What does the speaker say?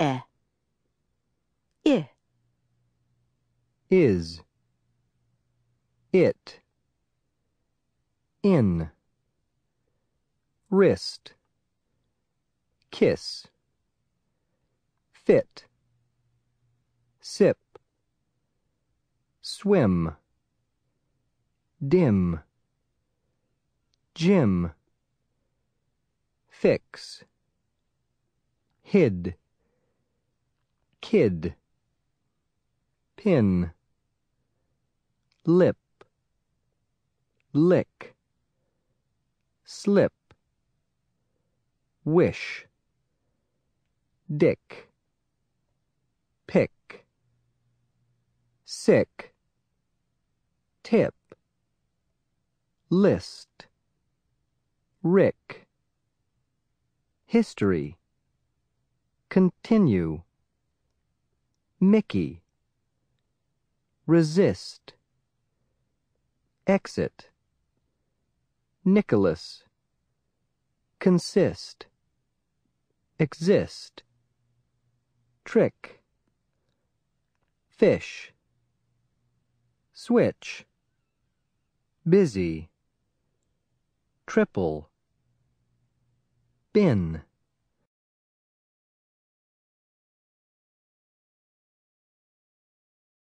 e, i, is, it, in, wrist, kiss, fit, sip, swim, dim, Jim, fix, hid, kid, pin, lip, lick, slip, wish, dick, pick, sick, tip, list, Rick. History. Continue. Mickey. Resist. Exit. Nicholas. Consist. Exist. Trick. Fish. Switch. Busy triple bin